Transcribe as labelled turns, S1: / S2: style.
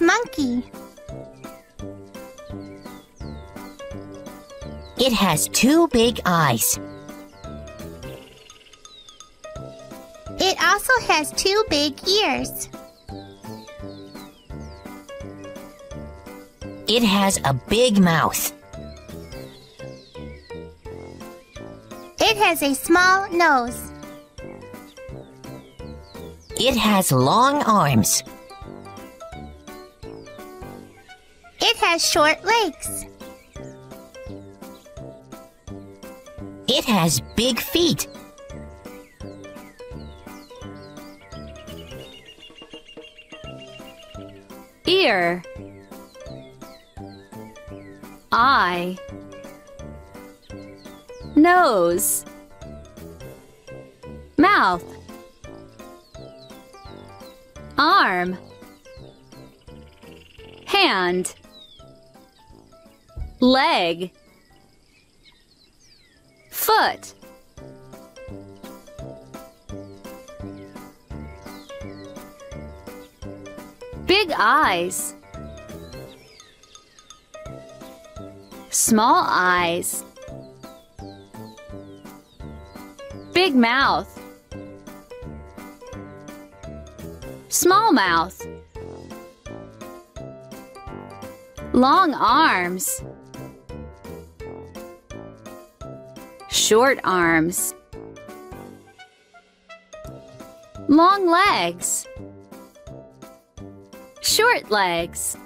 S1: monkey.
S2: It has two big eyes.
S1: It also has two big ears.
S2: It has a big mouth.
S1: It has a small nose.
S2: It has long arms.
S1: It has short legs.
S2: It has big feet.
S3: ear. Eye. Nose. Mouth. Arm. Hand leg foot big eyes small eyes big mouth small mouth long arms short arms. Long legs. Short legs